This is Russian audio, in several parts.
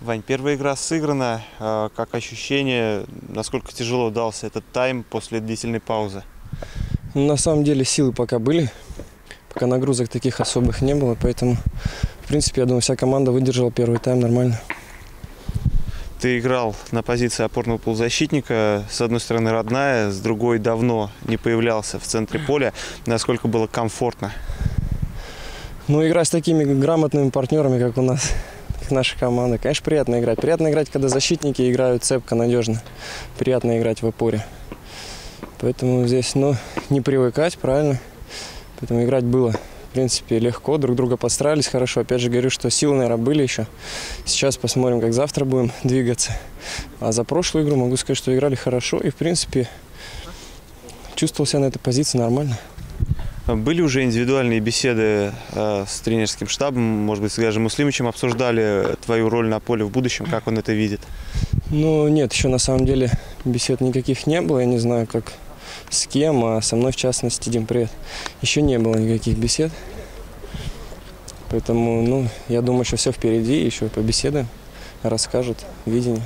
Вань, первая игра сыграна. А, Как ощущение, насколько тяжело дался этот тайм после длительной паузы? Ну, На самом деле силы пока были, пока нагрузок таких особых не было, поэтому, в принципе, я думаю, вся команда выдержала первый тайм нормально. Ты играл на позиции опорного полузащитника. С одной стороны родная, с другой давно не появлялся в центре поля. Насколько было комфортно? Ну, игра с такими грамотными партнерами, как у нас, как наша команда, конечно, приятно играть. Приятно играть, когда защитники играют цепко, надежно. Приятно играть в опоре. Поэтому здесь, ну, не привыкать, правильно. Поэтому играть было, в принципе, легко. Друг друга подстраивались хорошо. Опять же говорю, что силы, наверное, были еще. Сейчас посмотрим, как завтра будем двигаться. А за прошлую игру могу сказать, что играли хорошо. И, в принципе, чувствовал себя на этой позиции нормально. Были уже индивидуальные беседы э, с тренерским штабом, может быть, с Гажем Муслимовичем обсуждали твою роль на поле в будущем, как он это видит? Ну, нет, еще на самом деле бесед никаких не было. Я не знаю, как с кем, а со мной, в частности, Дим, привет. Еще не было никаких бесед. Поэтому, ну, я думаю, что все впереди, еще побеседуем, расскажут видение.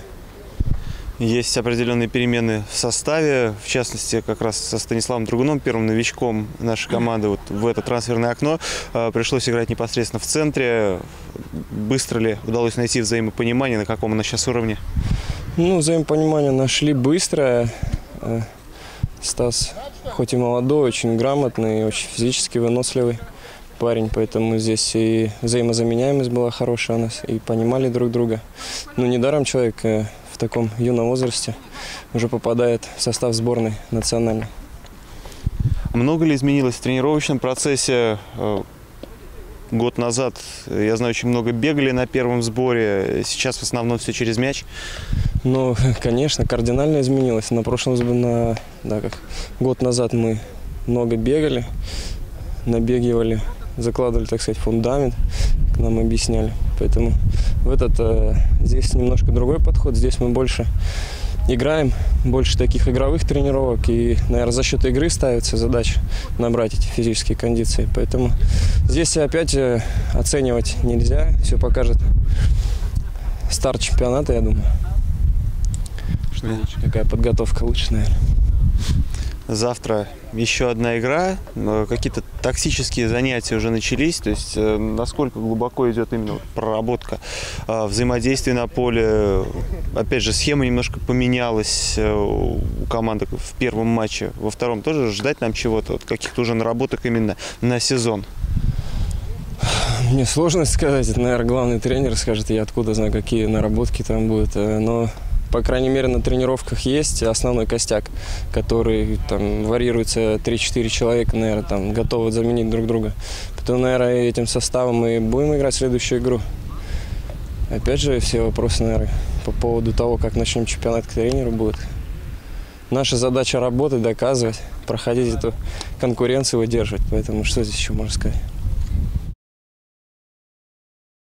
Есть определенные перемены в составе, в частности, как раз со Станиславом Другуном, первым новичком нашей команды вот в это трансферное окно. Э, Пришлось играть непосредственно в центре. Быстро ли удалось найти взаимопонимание, на каком оно сейчас уровне? Ну, взаимопонимание нашли быстро. Э, Стас, хоть и молодой, очень грамотный, очень физически выносливый парень, поэтому здесь и взаимозаменяемость была хорошая у нас, и понимали друг друга. Ну, недаром человек э, таком юном возрасте уже попадает в состав сборной национальной. Много ли изменилось в тренировочном процессе? Э, Год назад, э, я знаю, очень много бегали на первом сборе, сейчас в основном все через мяч. Ну, конечно, кардинально изменилось. На прошлом сб- на, да, как год назад мы много бегали, набегивали, закладывали, так сказать, фундамент, нам объясняли. Поэтому в этот э, здесь немножко другой подход. Здесь мы больше играем, больше таких игровых тренировок. И, наверное, за счет игры ставится задача набрать эти физические кондиции. Поэтому здесь опять э, оценивать нельзя. Все покажет старт чемпионата, я думаю. Что какая подготовка лучше, наверное. Завтра еще одна игра, но какие-то токсические занятия уже начались, то есть э, насколько глубоко идет именно проработка э, взаимодействия на поле. Опять же, схема немножко поменялась э, у команды в первом матче, во втором тоже ждать нам чего-то, вот каких-то уже наработок именно на сезон. Мне сложно сказать, это, наверное, главный тренер скажет, я откуда знаю, какие наработки там будут. э, Но, по крайней мере, на тренировках есть основной костяк, который там варьируется 3-4 человека, наверное, там готовы заменить друг друга. Потом, наверное, этим составом мы будем играть следующую игру. Опять же, все вопросы, наверное, по поводу того, как начнем чемпионат к тренеру будут. Наша задача работать, доказывать, проходить эту конкуренцию, выдерживать. Поэтому что здесь еще можно сказать?